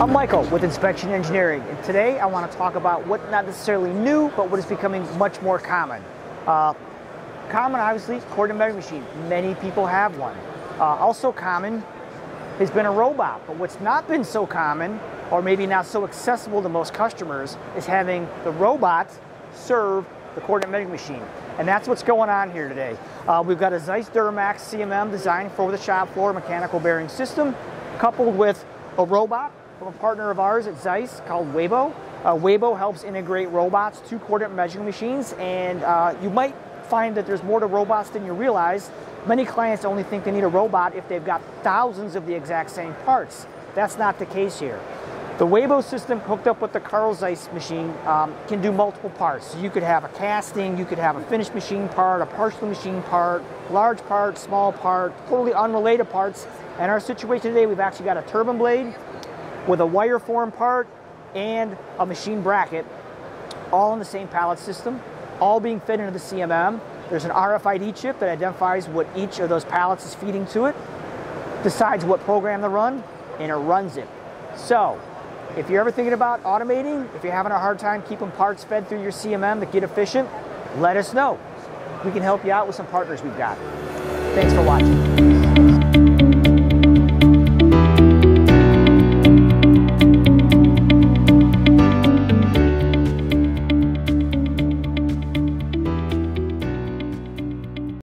I'm Michael with Inspection Engineering, and today I want to talk about what not necessarily new, but what is becoming much more common. Uh, common, obviously, coordinate measuring machine. Many people have one. Uh, also common has been a robot, but what's not been so common, or maybe not so accessible to most customers, is having the robot serve the coordinate measuring machine. And that's what's going on here today. Uh, we've got a Zeiss Duramax CMM designed for the shop floor mechanical bearing system, coupled with a robot a partner of ours at Zeiss called Waybo. Uh, Waybo helps integrate robots to coordinate measuring machines, and uh, you might find that there's more to robots than you realize. Many clients only think they need a robot if they've got thousands of the exact same parts. That's not the case here. The Waybo system hooked up with the Carl Zeiss machine um, can do multiple parts. So you could have a casting, you could have a finished machine part, a partial machine part, large part, small part, totally unrelated parts. And our situation today, we've actually got a turbine blade with a wire form part and a machine bracket, all in the same pallet system, all being fed into the CMM. There's an RFID chip that identifies what each of those pallets is feeding to it, decides what program to run, and it runs it. So, if you're ever thinking about automating, if you're having a hard time keeping parts fed through your CMM to get efficient, let us know. We can help you out with some partners we've got. Thanks for watching.